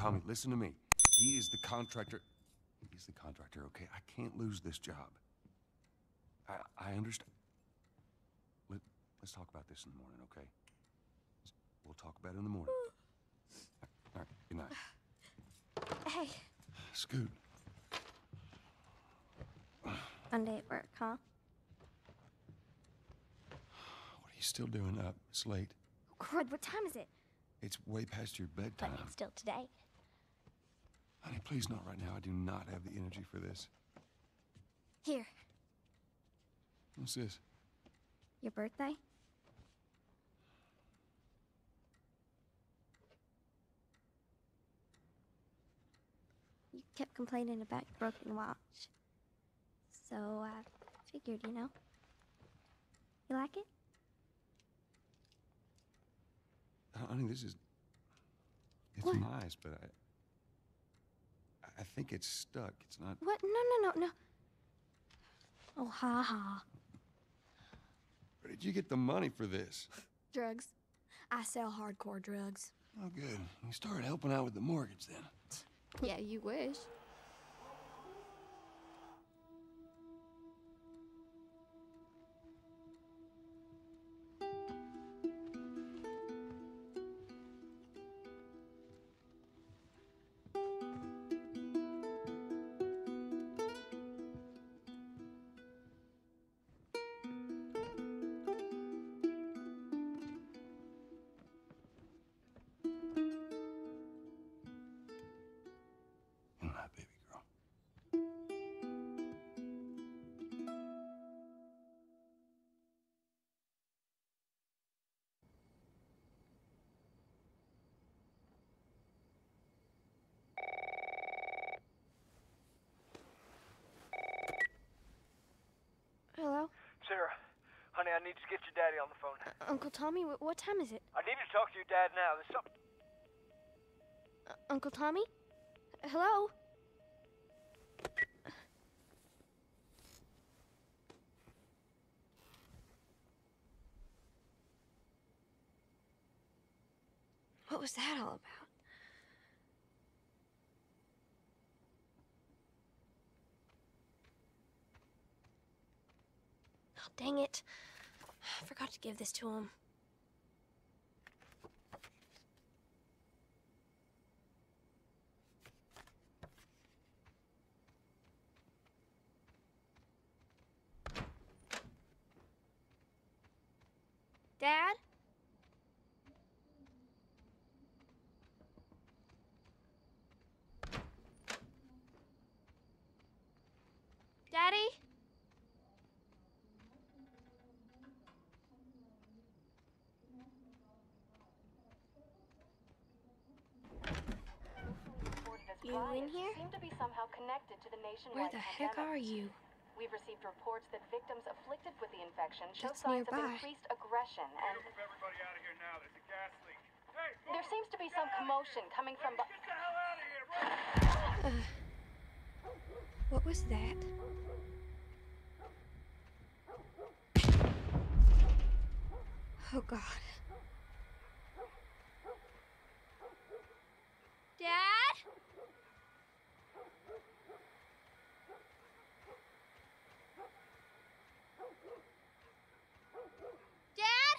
Tommy, listen to me. He is the contractor. He's the contractor, okay? I can't lose this job. I, I understand. Let, let's talk about this in the morning, okay? We'll talk about it in the morning. All right, good night. Hey, Scoot. Monday at work, huh? What are you still doing up? It's late. Oh, Crud, what time is it? It's way past your But bedtime. it's still today. Honey, please not right now. I do not have the energy for this. Here, What's this? your birthday? You kept complaining about your broken watch. So I figured, you know. You like it? Honey, this is. It's What? nice, but I. I think it's stuck. It's not. What? No, no, no, no. Oh, ha ha. Where did you get the money for this? Drugs. I sell hardcore drugs. Oh, good. You started helping out with the mortgage then. Yeah, you wish. I need to get your daddy on the phone. Uh, Uncle Tommy, wh- what time is it? I need to talk to your dad now. There's something. Uh, Uncle Tommy? Hello? What was that all about? Oh, dang it. I forgot to give this to him. Dad? Daddy? You in here? seem to be somehow connected to the Where nationwide the heck pandemic. are you? We've received reports that victims afflicted with the infection show That's signs of nearby. increased aggression and Move everybody out of here now. There's a gas leak. Hey, there seems to be some commotion coming from get the hell out of here, right? Uh, what was that? Oh God. Dad? Dad?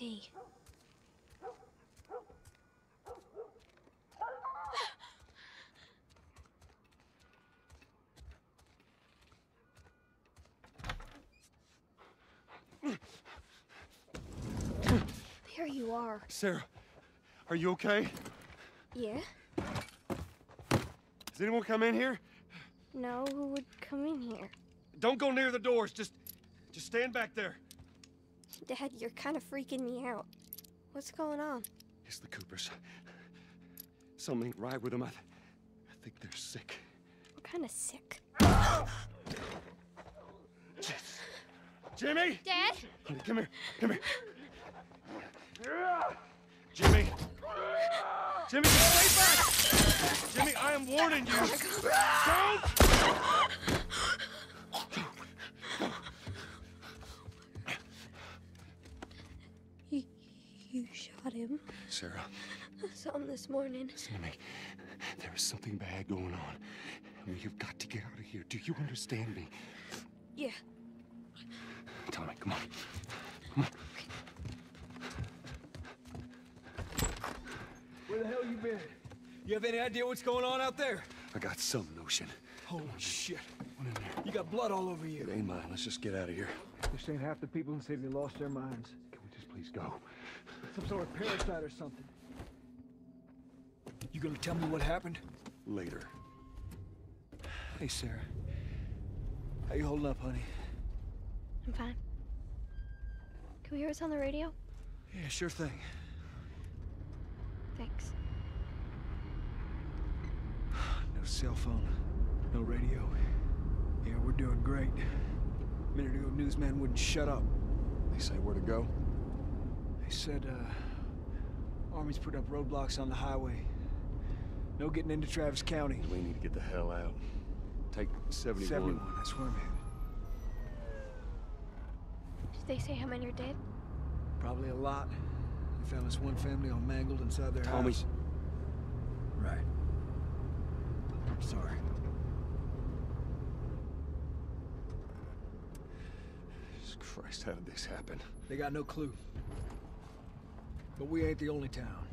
Is? There you are. Sarah, are you okay? Yeah? Has anyone come in here? No, who would come in here? Don't go near the doors. Just, just stand back there. Dad, you're kind of freaking me out. What's going on? It's the Coopers. Something ain't right with them. I, th- I think they're sick. I'm kind of sick. Jimmy! Dad? Honey, come here. Come here. Jimmy! Jimmy, stay back! Jimmy, I am warning you. Oh Don't! Sarah, I saw him this morning. listen to me. There is something bad going on. We have got to get out of here. Do you understand me? Yeah. Tommy, come on. Come on. Where the hell you been? You have any idea what's going on out there? I got some notion. Holy shit. What in there? You got blood all over you. It ain't mine. Let's just get out of here. This ain't half the people in the city lost their minds. Can we just please go? Some sort of parasite or something. You gonna tell me what happened? Later. Hey, Sarah. How you holding up, honey? I'm fine. Can we hear us on the radio? Yeah, sure thing. Thanks. No cell phone, no radio. Yeah, we're doing great. A minute ago, newsman wouldn't shut up. They say where to go? They said, uh, Army's put up roadblocks on the highway. No getting into Travis County. We need to get the hell out. Take 71. 71, that's where I'm headed. Did they say how many are dead? Probably a lot. They found this one family all mangled inside their Tommy. house. Right. I'm sorry. Jesus Christ, how did this happen? They got no clue. But we ain't the only town.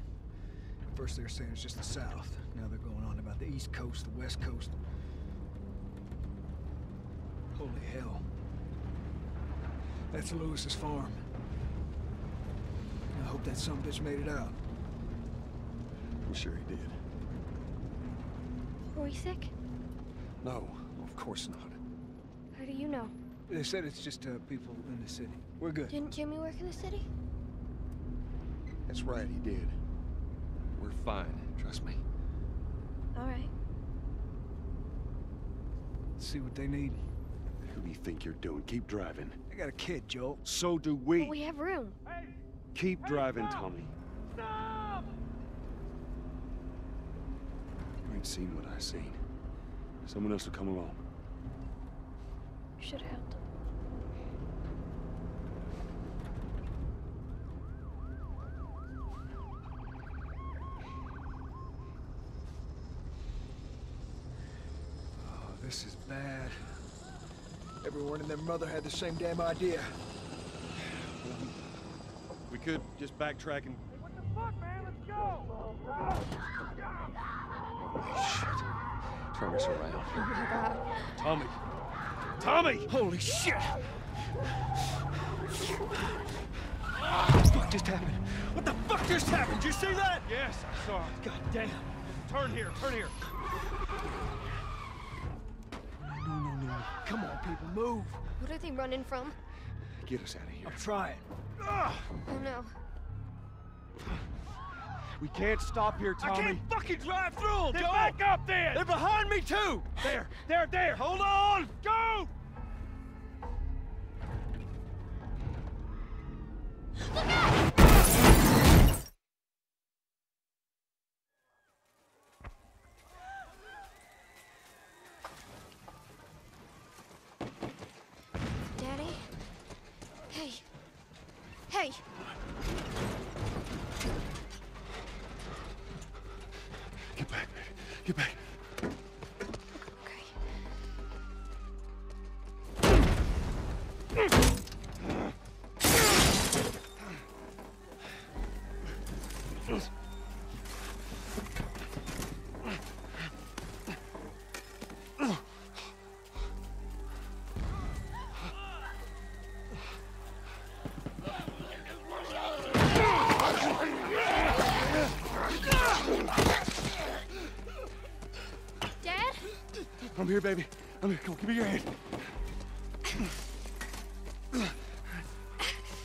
At first they were saying it's just the south. Now they're going on about the east coast, the west coast. Holy hell. That's Lewis's farm. I hope that some bitch made it out. I'm sure he did. Were we sick? No, of course not. How do you know? They said it's just uh, people in the city. We're good. Didn't Jimmy work in the city? That's right, he did. We're fine, trust me. All right. See what they need. Who do you think you're doing? Keep driving. I got a kid, Joel. So do we. But we have room. Hey. Keep driving, Tommy. Stop! You ain't seen what I seen. Someone else will come along. You should have helped him. Oh, this is bad. Everyone and their mother had the same damn idea. We could just backtrack and... What the fuck, man? Let's go! Shit. Turn us around. Oh my god. Tommy! Tommy! Holy shit! What the fuck just happened? What the fuck just happened? Did you see that? Yes, I saw it. God damn. Turn here, turn here. Come on, people, move. What are they running from? Get us out of here. I'm trying. Oh no. We can't stop here, Tommy. I can't fucking drive through them, Then Joel! back up there! They're behind me, too! There, there, there! Hold on! Go! Daddy? I'm here, baby. I'm here. Come on, give me your hand.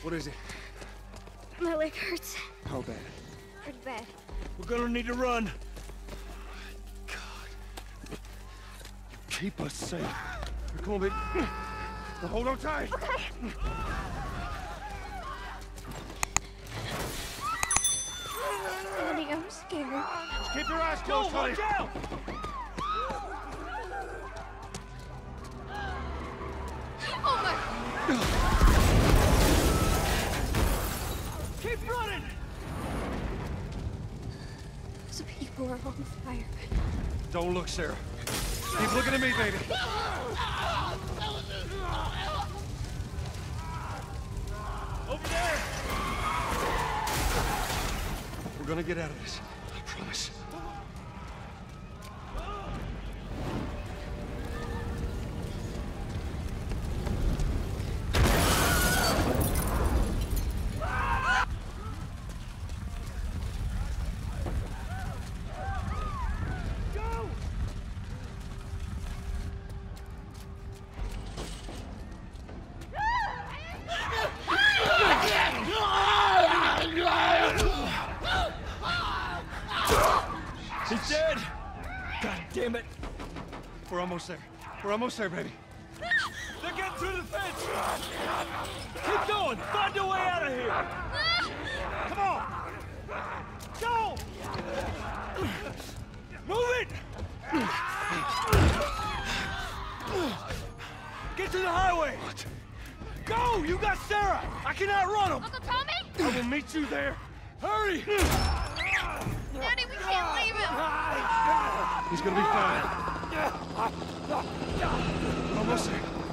What is it? My leg hurts. How bad? Pretty bad. We're gonna need to run. God. Keep us safe. Here, Come on, baby. Now hold on tight. Daddy, I'm scared. Keep your eyes closed, honey. Watch out! Oh my! People are on fire. Don't look, Sarah. Keep looking at me, baby. Over there! We're gonna get out of this. Almost there. We're almost there, baby. They're getting through the fence! Keep going! Find a way out of here! Come on! Go! Move it! Get to the highway! Go! You got Sarah! I cannot run him! Uncle Tommy? I will meet you there! Hurry! Can't leave him! He's gonna be fine. Almost there.